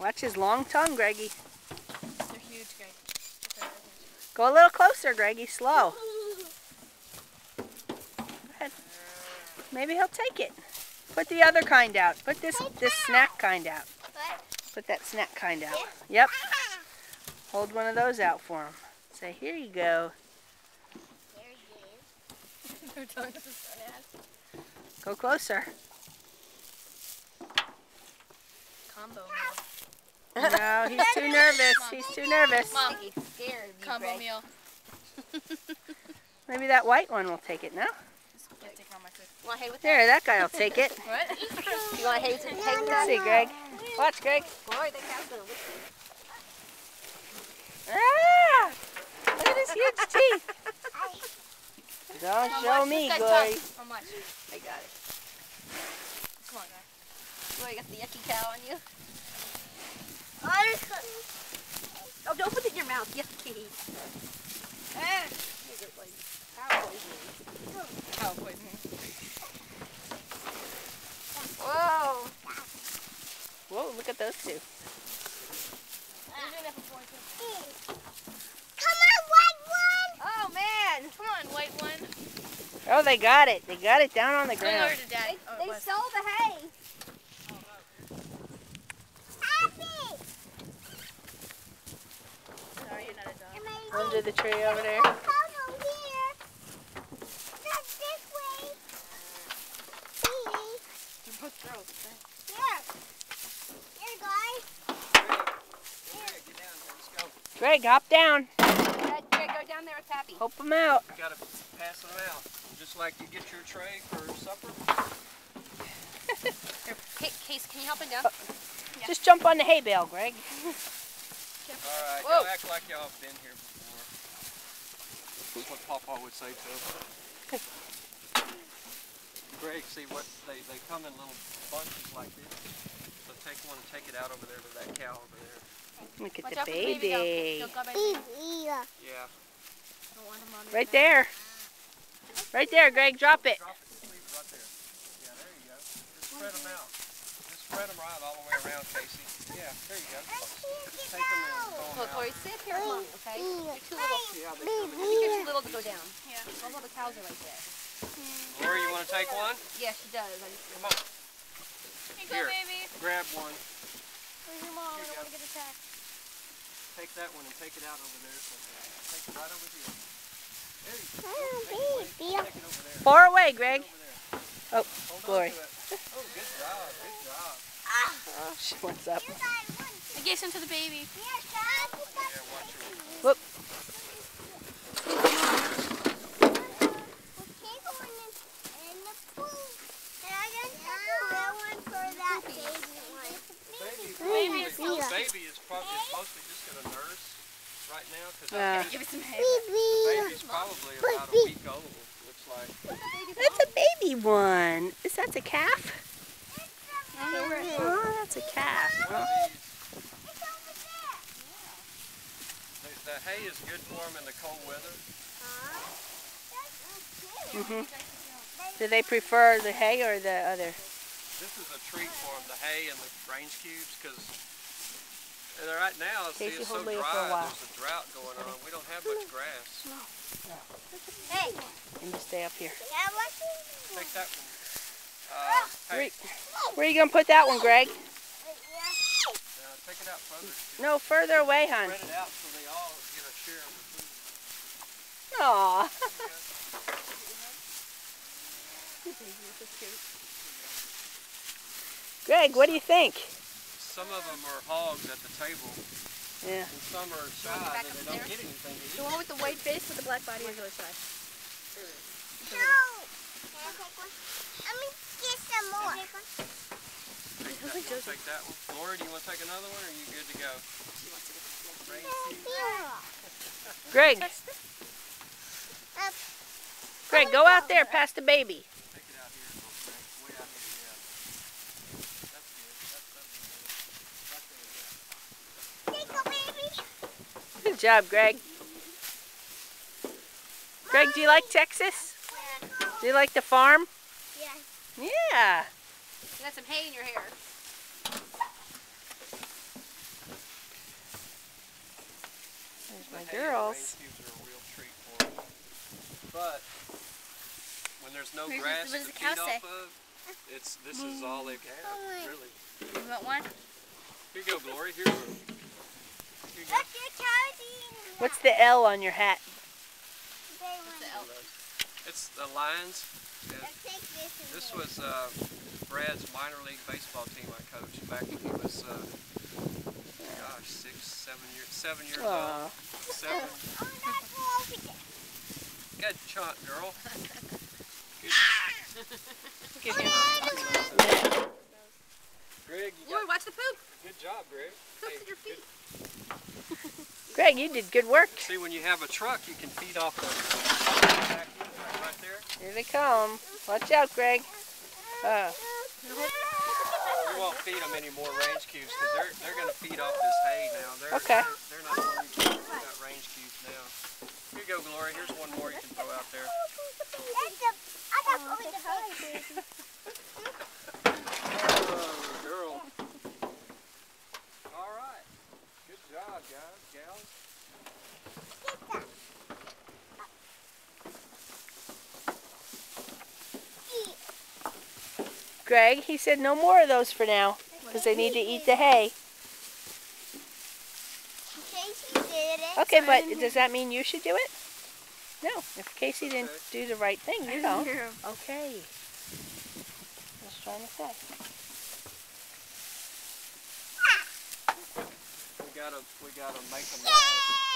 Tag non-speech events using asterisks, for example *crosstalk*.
Watch his long tongue, Greggy. They're huge, Greg. Okay. Go a little closer, Greggy. Slow. *laughs* Go ahead. Maybe he'll take it. Put the other kind out. Put this this snack kind out. What? Put that snack kind out. Yep. Ah. Hold one of those out for him. Say, here you go. There he is. Their tongues is so nasty. Go closer. Combo No, he's too *laughs* nervous. He's too nervous. Mom, He's scared combo Greg. meal. Maybe that white one will take it, no? Yeah, take all my food. You want hay with There, that guy will take it. *laughs* What? You want hay, hay with that? See, Greg. Watch, Greg. Glory, that cow's gonna lick you. Ah! Look at his huge teeth. *laughs* Don't Mom, show watch me, this Glory. tongue. Mom. I got it. Come on, guys. Glory, got the yucky cow on you. Oh, don't put it in your mouth. Yucky. Ah. Is it like cow poisoning? Cow poisoning. Whoa. Whoa, look at those two. Oh, man. Come on, white one. Oh, they got it. They got it down on the ground. to Daddy. Oh, They stole the hay. Sorry, you're not a dog. Under the tree over there. They're both girls. Greg, hop down. Greg, hop down. Greg, go down there with Pappy. Hope them out. You gotta pass them out, just like you get your tray for supper. *laughs* Here, Case, can you help him down? Uh, just jump on the hay bale, Greg. All right, Whoa. act like y'all have been here before. That's what Papa would say to us. Greg, see what they they come in little bunches like this. So take one and take it out over there to that cow over there. Look at Watch the out for the baby. baby. Don't, don't go by the baby. Yeah. Don't want him on Right there. Right there, Greg. Drop it. Drop it, right there. Yeah, there you go. Just spread them out. Just spread them right all the way around, Casey. Yeah, there you go. Just take them and them Look, out. Lori, sit up here with Mommy, okay? You're too little. Yeah, I think you're too little to go down. Yeah. All the cows are right there. Lori, you want to take one? Yeah, she does. Come on. Here go, baby. Grab one. Where's your mom? I Here you don't want to get attacked. Take that one and take it out over there. somewhere. Take it right over here. There you go. Take it. Take it over there. Far away, Greg. Oh, Hold Glory. on to it. Oh, good job. Good job. Ah. Oh, she wants up. I gave some to the baby. Yeah, watch your Whoop. baby. Baby is the baby is probably mostly just gonna nurse right now because Uh, Give it some hay. the baby's probably about a week old. Looks like. that's a baby one. Is that a calf? Oh, that's a calf. One of these. The, the hay is good for them in the cold weather. hmm Do they prefer the hay or the other? This is a treat for them, the hay and the range cubes, because right now see, Casey, it's so dry. Leah for a while. There's a drought going on. We don't have much grass. hey, And just stay up here. Take that one. Uh, Where, hey, where are you going to put that one, Greg? now take it out further. Just No, further away, hon. Spread it out so they all get a share of the food. Aw. *laughs* Greg, what do you think? Some of them are hogs at the table, Yeah. and some are shy back and they don't there? get anything to the one with the white face with the black body is really shy. Take that, you wanna take that one? Laura, do you want to take another one, or are you good to go? Range cube. Greg, Greg, go out there past the baby. Take it out here, okay? Way out here, yeah. That's good. That's, that's good. Right there, yeah. Good job, Greg. Greg, do you like Texas? Do you like the farm? Yeah. Yeah. You got some hay in your hair. There's The my hay girls. Range cubes are a real treat for 'em. But when there's no Where's grass what to does feed off say? of, it's this is all they have, really. You want one? Here you go, Glory. Here's a, here you go. What's the L on your hat? It's the Lions. Yeah. This was uh, Brad's minor league baseball team I coached back when he was, uh, gosh, six, seven years, seven years Aw. old. Seven. Good shot, girl. Good. Give him. Greg, you Lord, got, watch the poop. good job, Greg. Poop's Hey, at your feet. Greg, you did good work. See, when you have a truck, you can feed off the back right there. Here they come. Watch out, Greg. Uh, We won't feed them any more range cubes because they're they're going to feed off this hay now. They're, Okay. They're not going to we got range cubes now. Here you go, Glory. Here's one more you can throw out there. Oh, girl. All right. Good job, guys, gals. Greg, he said no more of those for now because they need to eat the hay. Okay, but does that mean you should do it? No. If Casey didn't do the right thing, you don't. *laughs* Okay. Just trying to say. We gotta we gotta make them last.